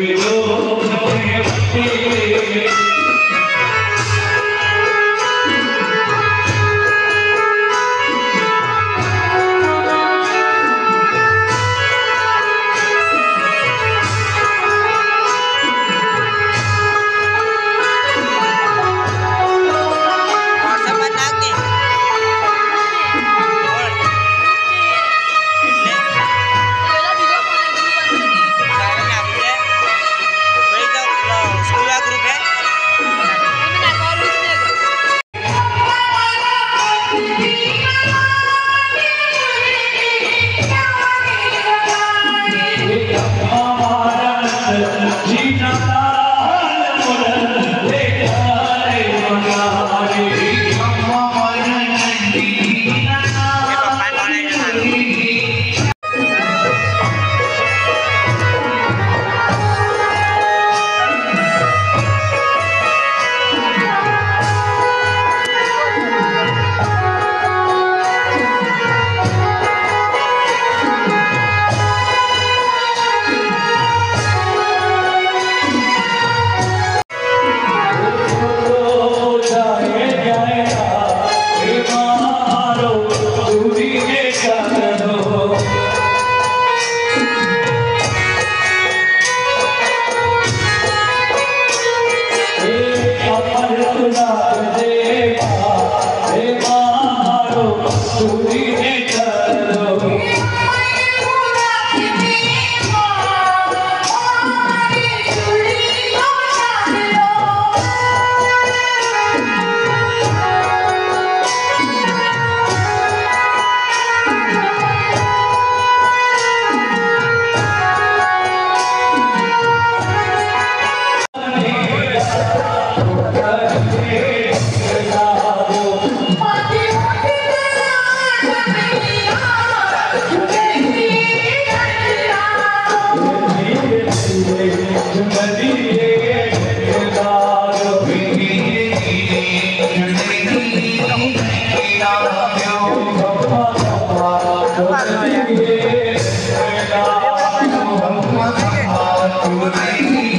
We will Thank you.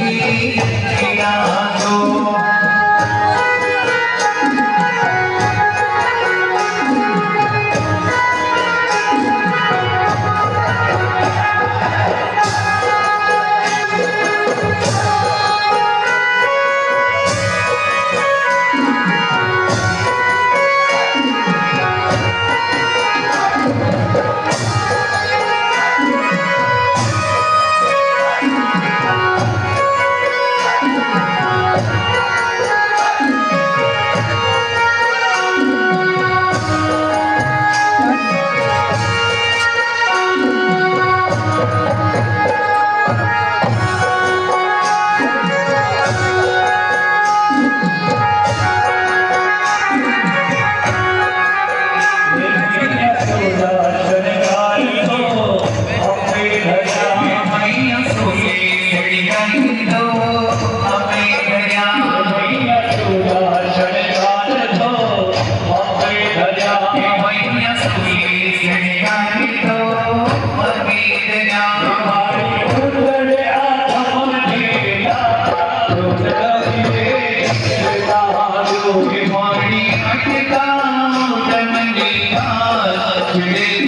You.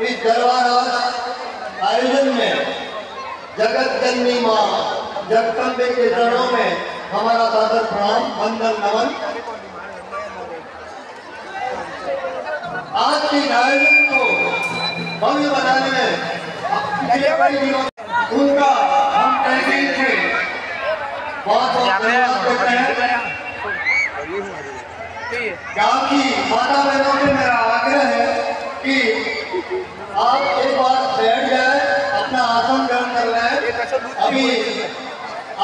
इस दरबार आयोजन में जगत जननी माँ जगदम्बे के चरणों में हमारा सादर प्रणाम वंदन नमन। आज के आयोजन को भव्य बनाने में पिछले कई दिनों उनका हम तहे दिल से बहुत बहुत धन्यवाद देते हैं। गाँव की माता बहनों से मेरा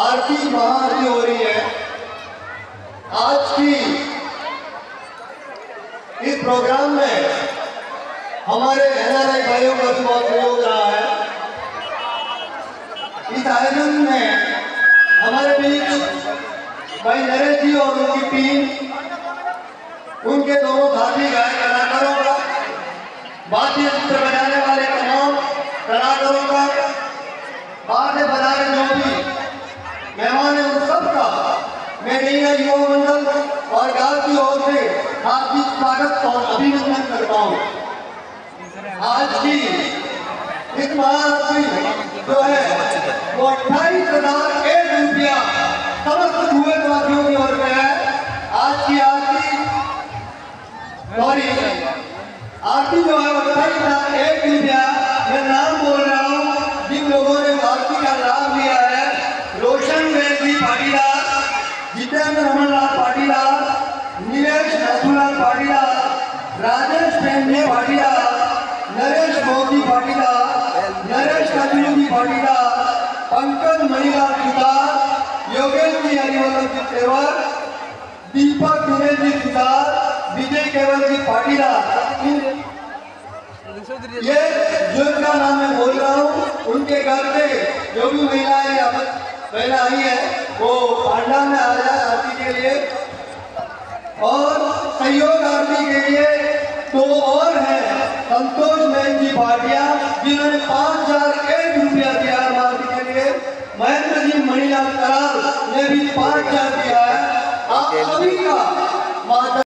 आरती महाआरती हो रही है। आज की इस प्रोग्राम में हमारे एनआरआई भाइयों का भी बहुत सहयोग रहा है। इस आयोजन में हमारे बीच भाई नरेश जी और उनकी टीम उनके दोनों साथी, गायक, कलाकारों का वाद्य यंत्र बजाने वाले तमाम कलाकारों का बाहर से बजा रहे जो भी मेहमान है उन सबका मैं नैया युवा मंडल और गाँव की ओर से हार्दिक स्वागत और अभिनंदन करता हूँ आज की इस महारात्रि जो है, वो अट्ठाईस हज़ार एक रुपया समस्त कुएत वासियों की ओर से है। आज की आरती सॉरी आरती जो है अट्ठाईस हज़ार एक रुपया। मैं नाम बोल रहा हूँ, जिन लोगों ने आरती का लाभ लिया है, रोशन वेदी पाटीदार, जितेंद्र रमन लाल पाटीदार प्रेमजी पाटीदार नरेश मोदी पाटीदार नरेश कजूजी पाटीदार पंकज मणिलाल सुतार योगेश जी हरिवल्लभ जी तेवर दीपक दिनेश जी सुतार विजय केवल जी पाटीदार इन ये जो इनका नाम मैं बोल रहा हूँ, उनके घर से जो भी महिलाएँ पहले आई है, वो पांडा में आ जाए आरती के लिए। और सहयोग दो और है। संतोष मैन जी भाटिया जिन्होंने पाँच हज़ार एक रुपया दिया है आरती के लिए। महेंद्र जी मणिलाल कराल ने भी पाँच हज़ार दिया है। आप सभी का